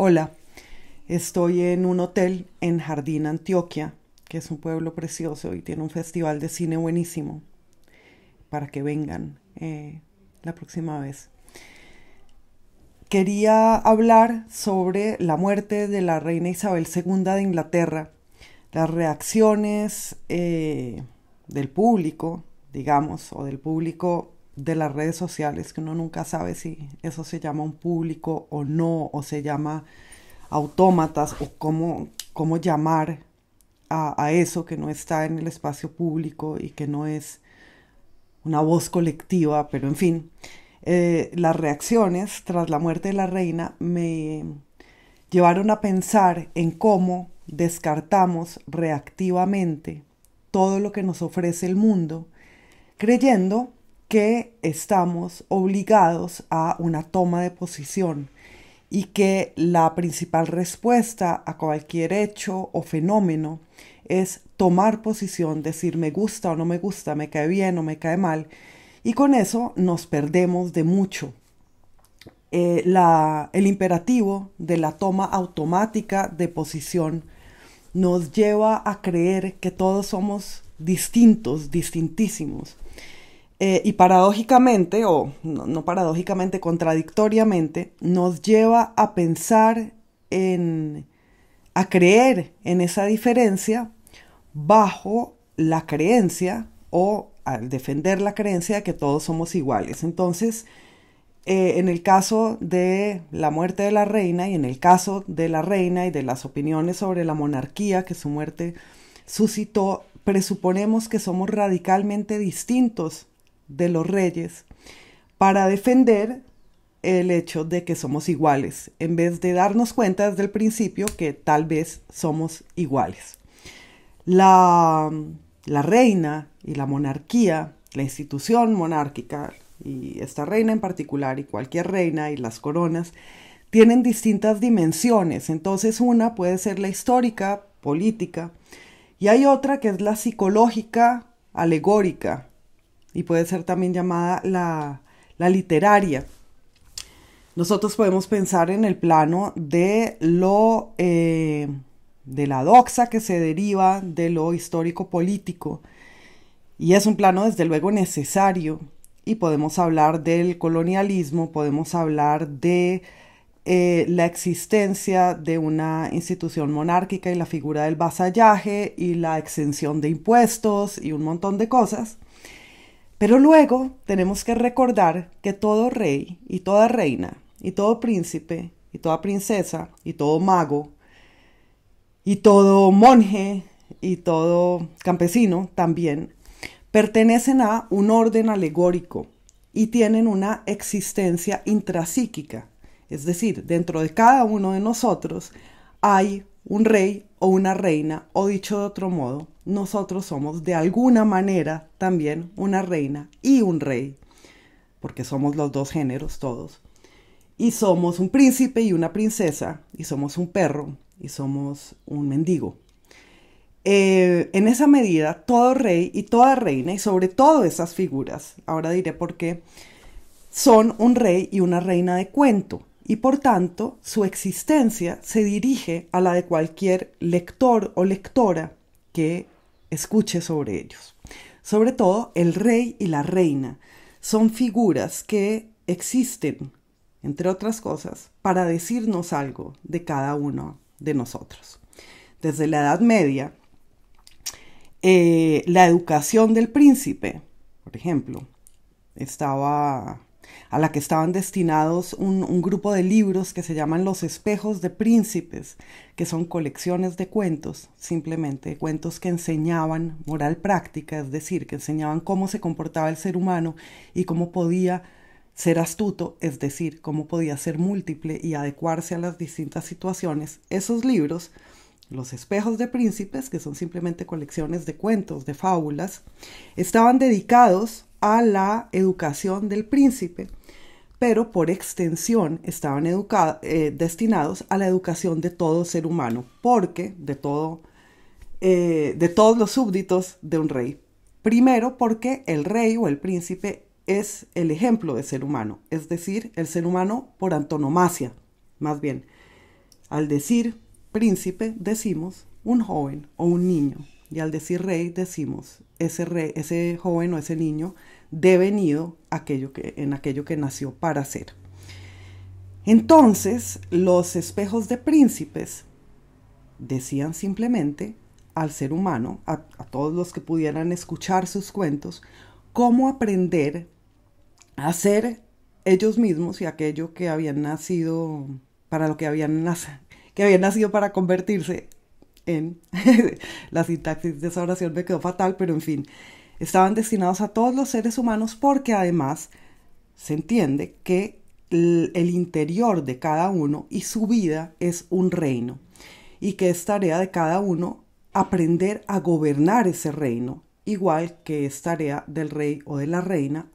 Hola, estoy en un hotel en Jardín, Antioquia, que es un pueblo precioso y tiene un festival de cine buenísimo para que vengan eh, la próxima vez. Quería hablar sobre la muerte de la reina Isabel II de Inglaterra, las reacciones eh, del público, digamos, o del público de las redes sociales, que uno nunca sabe si eso se llama un público o no, o se llama autómatas, o cómo, cómo llamar a, eso que no está en el espacio público y que no es una voz colectiva, pero en fin, eh, las reacciones tras la muerte de la reina me llevaron a pensar en cómo descartamos reactivamente todo lo que nos ofrece el mundo, creyendo que estamos obligados a una toma de posición y que la principal respuesta a cualquier hecho o fenómeno es tomar posición, decir me gusta o no me gusta, me cae bien o me cae mal, y con eso nos perdemos de mucho. Eh, el imperativo de la toma automática de posición nos lleva a creer que todos somos distintos, distintísimos eh, y paradójicamente, o no, paradójicamente, contradictoriamente, nos lleva a pensar en, a creer en esa diferencia bajo la creencia o al defender la creencia de que todos somos iguales. Entonces, eh, en el caso de la muerte de la reina y en el caso de la reina y de las opiniones sobre la monarquía que su muerte suscitó, presuponemos que somos radicalmente distintos de los reyes para defender el hecho de que somos iguales, en vez de darnos cuenta desde el principio que tal vez somos iguales. La, la reina y la monarquía, la institución monárquica, y esta reina en particular, y cualquier reina y las coronas, tienen distintas dimensiones. Entonces una puede ser la histórica, política, y hay otra que es la psicológica, alegórica, y puede ser también llamada la, literaria. Nosotros podemos pensar en el plano de lo eh, de la doxa que se deriva de lo histórico político y es un plano desde luego necesario y podemos hablar del colonialismo, podemos hablar de eh, la existencia de una institución monárquica y la figura del vasallaje y la exención de impuestos y un montón de cosas. Pero luego tenemos que recordar que todo rey y toda reina y todo príncipe y toda princesa y todo mago y todo monje y todo campesino también pertenecen a un orden alegórico y tienen una existencia intrapsíquica. Es decir, dentro de cada uno de nosotros hay un rey o una reina, o dicho de otro modo, nosotros somos de alguna manera también una reina y un rey, porque somos los dos géneros todos. Y somos un príncipe y una princesa, y somos un perro, y somos un mendigo. Eh, en esa medida, todo rey y toda reina, y sobre todo esas figuras, ahora diré por qué, son un rey y una reina de cuento, y por tanto su existencia se dirige a la de cualquier lector o lectora que escuche sobre ellos. Sobre todo, el rey y la reina son figuras que existen, entre otras cosas, para decirnos algo de cada uno de nosotros. Desde la Edad Media, eh, la educación del príncipe, por ejemplo, estaba a la que estaban destinados un, grupo de libros que se llaman Los espejos de príncipes, que son colecciones de cuentos, simplemente cuentos que enseñaban moral práctica, es decir, que enseñaban cómo se comportaba el ser humano y cómo podía ser astuto, es decir, cómo podía ser múltiple y adecuarse a las distintas situaciones. Esos libros los espejos de príncipes, que son simplemente colecciones de cuentos, de fábulas, estaban dedicados a la educación del príncipe, pero por extensión estaban eh, destinados a la educación de todo ser humano, porque de todo, eh, de todos los súbditos de un rey. Primero, porque el rey o el príncipe es el ejemplo de ser humano, es decir, el ser humano por antonomasia, más bien. Al decir príncipe decimos un joven o un niño y al decir rey decimos ese rey, ese joven o ese niño devenido aquello que, en aquello que nació para ser. Entonces, los espejos de príncipes decían simplemente al ser humano, a, todos los que pudieran escuchar sus cuentos, cómo aprender a ser ellos mismos y aquello que habían nacido, para lo que habían, que habían nacido para convertirse en la sintaxis de esa oración me quedó fatal, pero en fin, estaban destinados a todos los seres humanos porque además se entiende que el interior de cada uno y su vida es un reino y que es tarea de cada uno aprender a gobernar ese reino, igual que es tarea del rey o de la reina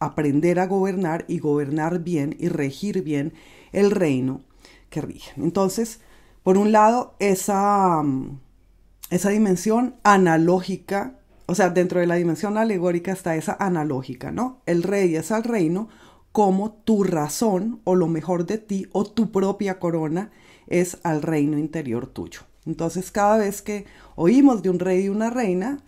aprender a gobernar y gobernar bien y regir bien el reino que rige. Entonces, por un lado, esa, mm, esa dimensión analógica, o sea, dentro de la dimensión alegórica está esa analógica, ¿no? El rey es al reino como tu razón o lo mejor de ti o tu propia corona es al reino interior tuyo. Entonces, cada vez que oímos de un rey y una reina,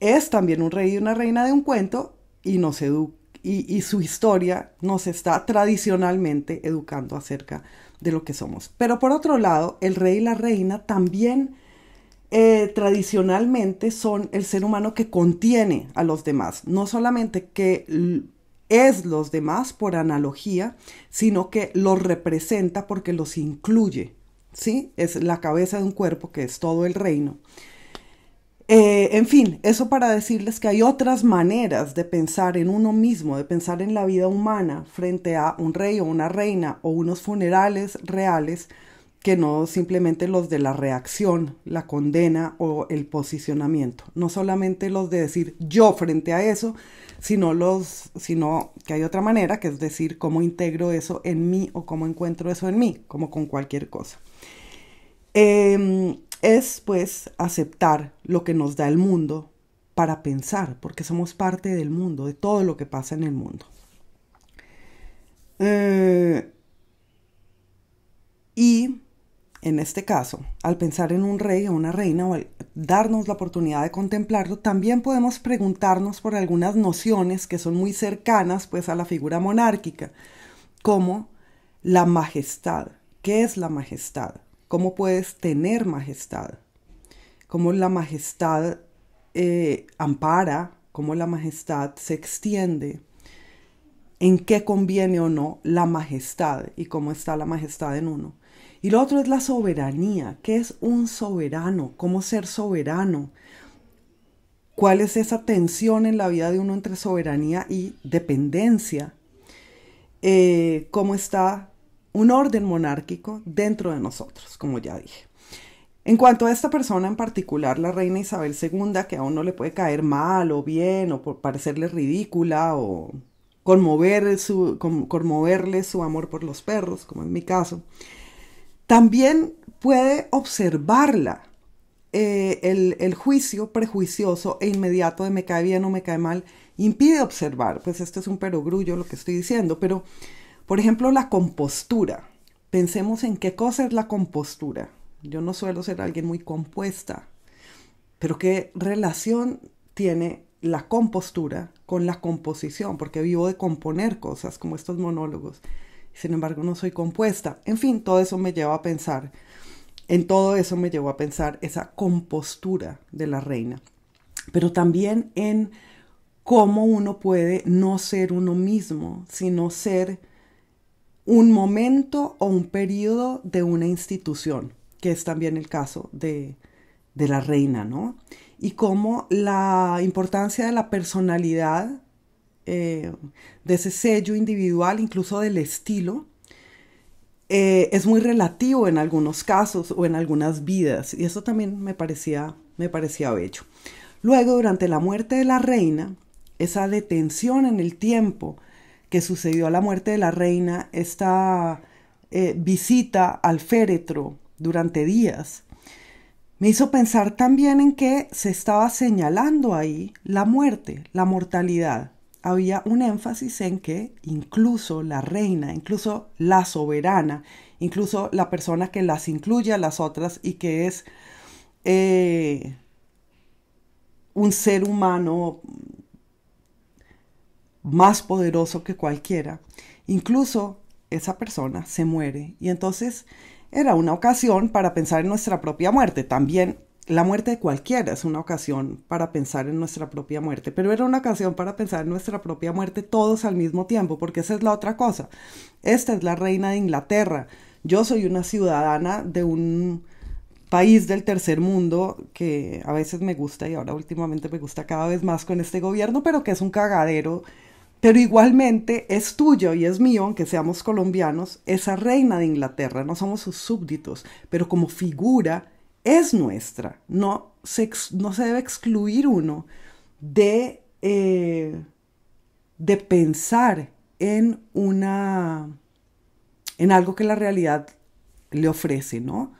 es también un rey y una reina de un cuento y nos educa y, su historia nos está tradicionalmente educando acerca de lo que somos. Pero por otro lado, el rey y la reina también eh, tradicionalmente son el ser humano que contiene a los demás, no solamente que es los demás por analogía, sino que los representa porque los incluye, ¿sí? Es la cabeza de un cuerpo que es todo el reino. Eh, en fin, eso para decirles que hay otras maneras de pensar en uno mismo, de pensar en la vida humana frente a un rey o una reina o unos funerales reales que no simplemente los de la reacción, la condena o el posicionamiento. No solamente los de decir yo frente a eso, sino, los, sino que hay otra manera, que es decir cómo integro eso en mí o cómo encuentro eso en mí, como con cualquier cosa. Eh, es pues aceptar lo que nos da el mundo para pensar, porque somos parte del mundo, de todo lo que pasa en el mundo. Eh, y en este caso, al pensar en un rey o una reina o al darnos la oportunidad de contemplarlo, también podemos preguntarnos por algunas nociones que son muy cercanas pues a la figura monárquica, como la majestad. ¿Qué es la majestad? Cómo puedes tener majestad, cómo la majestad eh, ampara, cómo la majestad se extiende, en qué conviene o no la majestad y cómo está la majestad en uno. Y lo otro es la soberanía. ¿Qué es un soberano? ¿Cómo ser soberano? ¿Cuál es esa tensión en la vida de uno entre soberanía y dependencia? Eh, ¿Cómo está un orden monárquico dentro de nosotros, como ya dije. En cuanto a esta persona en particular, la reina Isabel II, que a uno le puede caer mal o bien, o por parecerle ridícula, o conmover su, conmoverle su amor por los perros, como en mi caso, también puede observarla. Eh, el, el juicio prejuicioso e inmediato de me cae bien o me cae mal impide observar, pues esto es un perogrullo lo que estoy diciendo, pero por ejemplo, la compostura. Pensemos en qué cosa es la compostura. Yo no suelo ser alguien muy compuesta, pero qué relación tiene la compostura con la composición, porque vivo de componer cosas como estos monólogos. Sin embargo, no soy compuesta. En fin, todo eso me lleva a pensar, en todo eso me llevó a pensar esa compostura de la reina, pero también en cómo uno puede no ser uno mismo, sino ser un momento o un periodo de una institución, que es también el caso de, la reina, ¿no? Y cómo la importancia de la personalidad, eh, de ese sello individual, incluso del estilo, eh, es muy relativo en algunos casos o en algunas vidas. Y eso también me parecía, me parecía. Luego, durante la muerte de la reina, esa detención en el tiempo, que sucedió a la muerte de la reina, esta eh, visita al féretro durante días, me hizo pensar también en que se estaba señalando ahí la muerte, la mortalidad. había un énfasis en que incluso la reina, incluso la soberana, incluso la persona que las incluye a las otras y que es eh, un ser humano más poderoso que cualquiera, incluso esa persona se muere y entonces era una ocasión para pensar en nuestra propia muerte. También la muerte de cualquiera es una ocasión para pensar en nuestra propia muerte, pero era una ocasión para pensar en nuestra propia muerte todos al mismo tiempo, porque esa es la otra cosa. Esta es la reina de Inglaterra. Yo soy una ciudadana de un país del tercer mundo que a veces me gusta y ahora últimamente me gusta cada vez más con este gobierno, pero que es un cagadero pero igualmente es tuyo y es mío, aunque seamos colombianos, esa reina de Inglaterra, no somos sus súbditos, pero como figura es nuestra. No se, no se debe excluir uno de, eh, de pensar en una en algo que la realidad le ofrece, ¿no?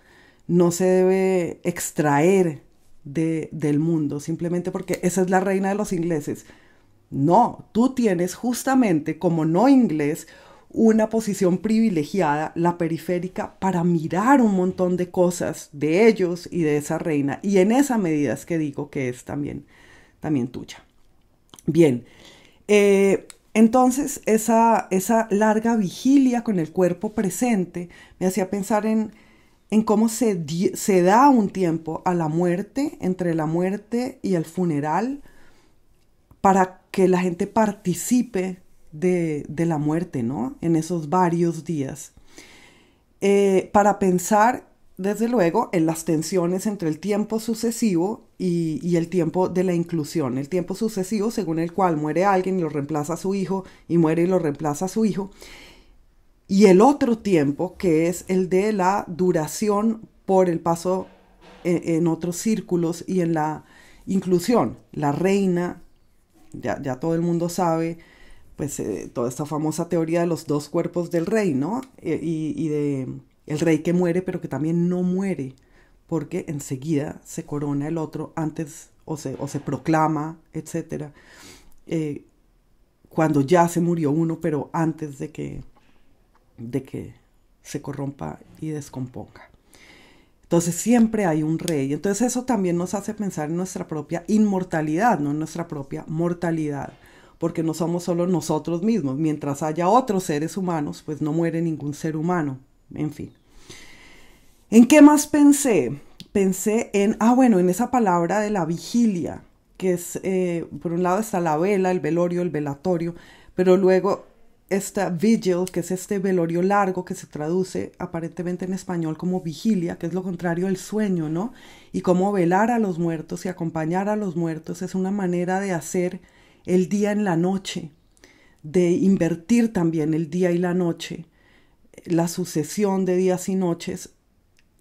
No se debe extraer de, del mundo simplemente porque esa es la reina de los ingleses. No, tú tienes justamente como no inglés una posición privilegiada, la periférica, para mirar un montón de cosas de ellos y de esa reina. Y en esa medida es que digo que es también, también tuya. Bien, eh, entonces esa, esa larga vigilia con el cuerpo presente me hacía pensar en, en cómo se, se da un tiempo a la muerte, entre la muerte y el funeral, para que la gente participe de, la muerte, ¿no? En esos varios días. Eh, para pensar, desde luego, en las tensiones entre el tiempo sucesivo y, y, el tiempo de la inclusión. El tiempo sucesivo, según el cual muere alguien y lo reemplaza a su hijo, y muere y lo reemplaza a su hijo. Y el otro tiempo, que es el de la duración por el paso en, en otros círculos y en la inclusión. La reina ya, todo el mundo sabe, pues eh, toda esta famosa teoría de los dos cuerpos del rey, ¿no? Eh, y, de el rey que muere, pero que también no muere, porque enseguida se corona el otro antes o se, o se proclama, etc. Eh, cuando ya se murió uno, pero antes de que, de que se corrompa y descomponga. Entonces siempre hay un rey. Entonces eso también nos hace pensar en nuestra propia inmortalidad, no en nuestra propia mortalidad, porque no somos solo nosotros mismos. Mientras haya otros seres humanos, pues no muere ningún ser humano. En fin. ¿En qué más pensé? Pensé en, ah, bueno, en esa palabra de la vigilia, que es, eh, por un lado está la vela, el velorio, el velatorio, pero luego esta vigil, que es este velorio largo que se traduce aparentemente en español como vigilia, que es lo contrario del sueño, ¿no? Y cómo velar a los muertos y acompañar a los muertos es una manera de hacer el día en la noche, de invertir también el día y la noche, la sucesión de días y noches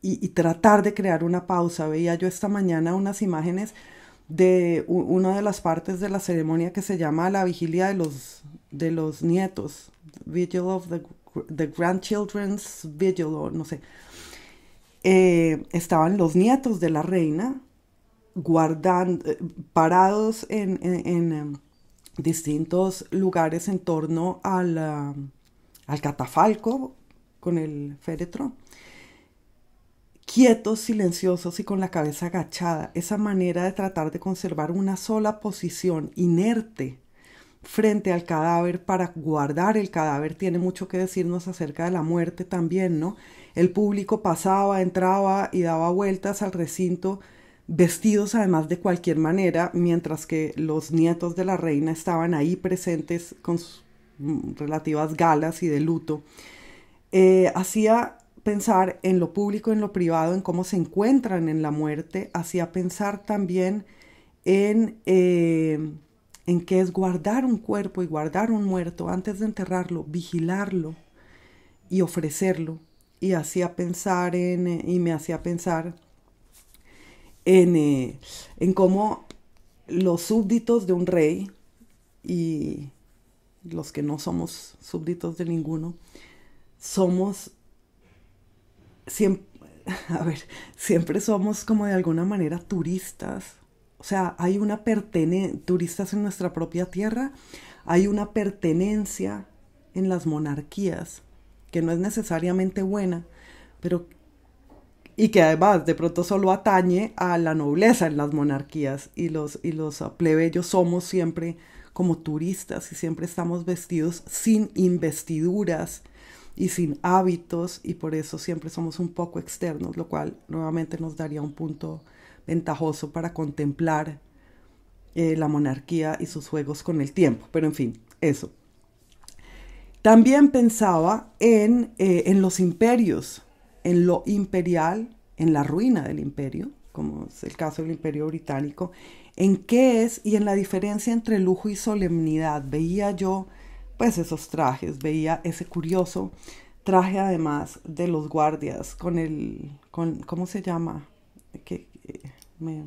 y, y tratar de crear una pausa. Veía yo esta mañana unas imágenes de una de las partes de la ceremonia que se llama la vigilia de los, de los nietos, Vigil of the, the Grandchildren's Vigil, o no sé. Eh, estaban los nietos de la reina guardando, eh, parados en, en, em, distintos lugares en torno al, al catafalco con el féretro quietos, silenciosos y con la cabeza agachada, esa manera de tratar de conservar una sola posición inerte frente al cadáver para guardar el cadáver tiene mucho que decirnos acerca de la muerte también, ¿no? El público pasaba, entraba y daba vueltas al recinto vestidos además de cualquier manera, mientras que los nietos de la reina estaban ahí presentes con sus mm, relativas galas y de luto. Eh, hacía pensar en lo público, en lo privado, en cómo se encuentran en la muerte, hacía pensar también en, eh, en qué es guardar un cuerpo y guardar un muerto antes de enterrarlo, vigilarlo y ofrecerlo. Y hacía pensar en, eh, y me hacía pensar en, eh, en cómo los súbditos de un rey y los que no somos súbditos de ninguno, somos siempre, a ver, siempre somos como de alguna manera turistas. O sea, hay una pertenencia, turistas en nuestra propia tierra, hay una pertenencia en las monarquías que no es necesariamente buena, pero y que además de pronto solo atañe a la nobleza en las monarquías y los, y los plebeyos somos siempre como turistas y siempre estamos vestidos sin investiduras y sin hábitos y por eso siempre somos un poco externos, lo cual nuevamente nos daría un punto ventajoso para contemplar eh, la monarquía y sus juegos con el tiempo. Pero en fin, eso. También pensaba en, eh, en los imperios, en lo imperial, en la ruina del imperio, como es el caso del imperio británico, en qué es y en la diferencia entre lujo y solemnidad. Veía yo pues esos trajes, veía ese curioso traje además de los guardias con el, con, ¿cómo se llama? Que me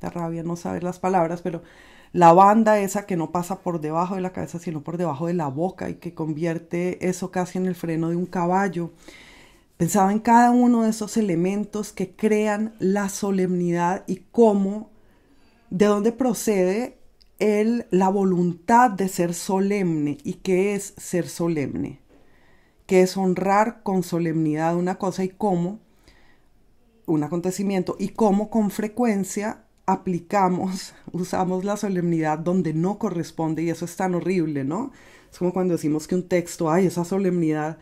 da rabia no saber las palabras, pero la banda esa que no pasa por debajo de la cabeza, sino por debajo de la boca y que convierte eso casi en el freno de un caballo. Pensaba en cada uno de esos elementos que crean la solemnidad y cómo, de dónde procede el, la voluntad de ser solemne. Y qué es ser solemne, qué es honrar con solemnidad una cosa y cómo un acontecimiento y cómo con frecuencia aplicamos, usamos la solemnidad donde no corresponde y eso es tan horrible, ¿no? Es como cuando decimos que un texto, hay esa solemnidad,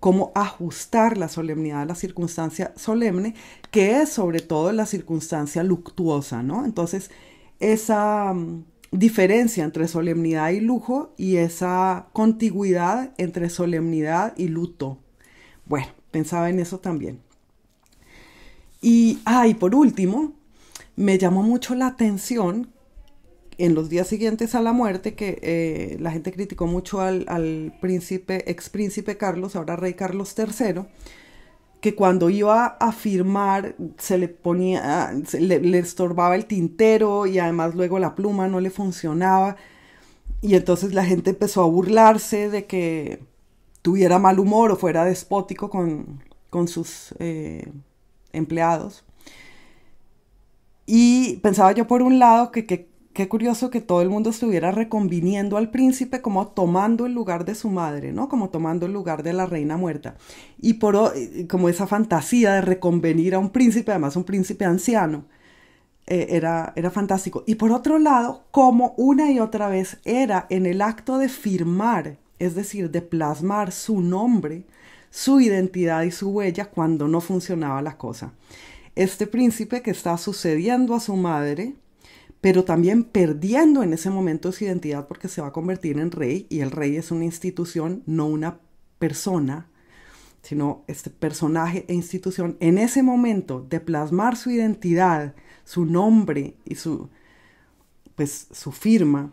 cómo ajustar la solemnidad a la circunstancia solemne, que es sobre todo la circunstancia luctuosa, ¿no? Entonces, esa mm, diferencia entre solemnidad y lujo y esa contigüidad entre solemnidad y luto. Bueno, pensaba en eso también. Y, ah, y por último, me llamó mucho la atención en los días siguientes a la muerte que eh, la gente criticó mucho al, príncipe, ex príncipe Carlos, ahora rey Carlos III, que cuando iba a firmar se le ponía, le, estorbaba el tintero y además luego la pluma no le funcionaba. Y entonces la gente empezó a burlarse de que tuviera mal humor o fuera despótico con, sus eh, empleados. Y pensaba yo por un lado que qué curioso que todo el mundo estuviera reconviniendo al príncipe como tomando el lugar de su madre, ¿no? Como tomando el lugar de la reina muerta. Y por como esa fantasía de reconvenir a un príncipe, además un príncipe anciano, eh, era, era fantástico. Y por otro lado, como una y otra vez era en el acto de firmar, es decir, de plasmar su nombre, su identidad y su huella cuando no funcionaba la cosa este príncipe que está sucediendo a su madre, pero también perdiendo en ese momento su identidad porque se va a convertir en rey y el rey es una institución, no una persona, sino este personaje e institución. En ese momento de plasmar su identidad, su nombre y su, pues, su firma,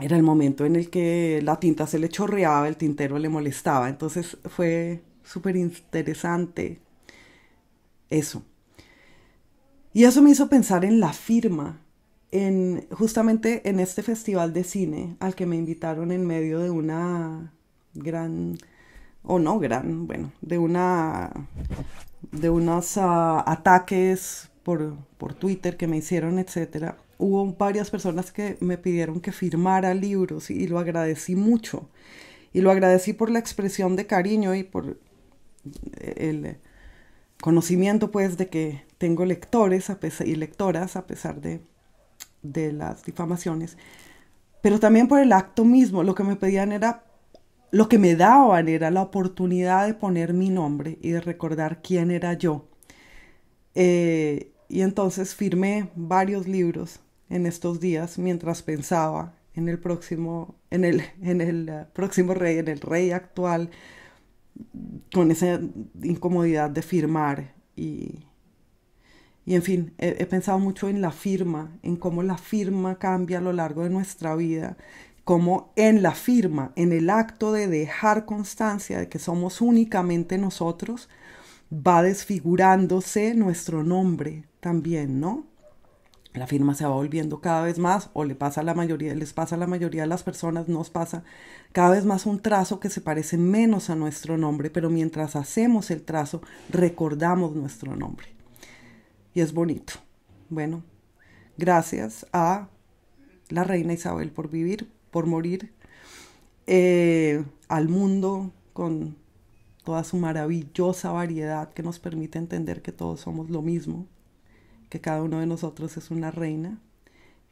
era el momento en el que la tinta se le chorreaba, el tintero le molestaba. Entonces fue súper interesante eso. Y eso me hizo pensar en la firma, en justamente en este festival de cine al que me invitaron en medio de una gran o no gran, bueno, de una de unos ah, ataques por, por Twitter que me hicieron, etcétera. Hubo varias personas que me pidieron que firmara libros y lo agradecí mucho. Y lo agradecí por la expresión de cariño y por el conocimiento pues de que tengo lectores y lectoras a pesar de, de las difamaciones, pero también por el acto mismo, lo que me pedían era, lo que me daban era la oportunidad de poner mi nombre y de recordar quién era yo. Eh, y entonces firmé varios libros en estos días mientras pensaba en el próximo, en el, en el eh, próximo rey, en el rey actual, con esa incomodidad de firmar y, y en fin, he, pensado mucho en la firma, en cómo la firma cambia a lo largo de nuestra vida, cómo en la firma, en el acto de dejar constancia de que somos únicamente nosotros, va desfigurándose nuestro nombre también, ¿no? La firma se va volviendo cada vez más, o le pasa a la mayoría, les pasa a la mayoría de las personas, nos pasa cada vez más un trazo que se parece menos a nuestro nombre, pero mientras hacemos el trazo, recordamos nuestro nombre. Y es bonito. Bueno, gracias a la reina Isabel por vivir por morir, eh, al mundo con toda su maravillosa variedad que nos permite entender que todos somos lo mismo, que cada uno de nosotros es una reina,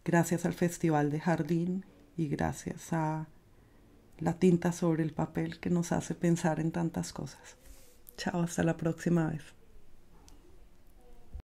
gracias al Festival de Jardín y gracias a la tinta sobre el papel que nos hace pensar en tantas cosas. Chao, hasta la próxima vez.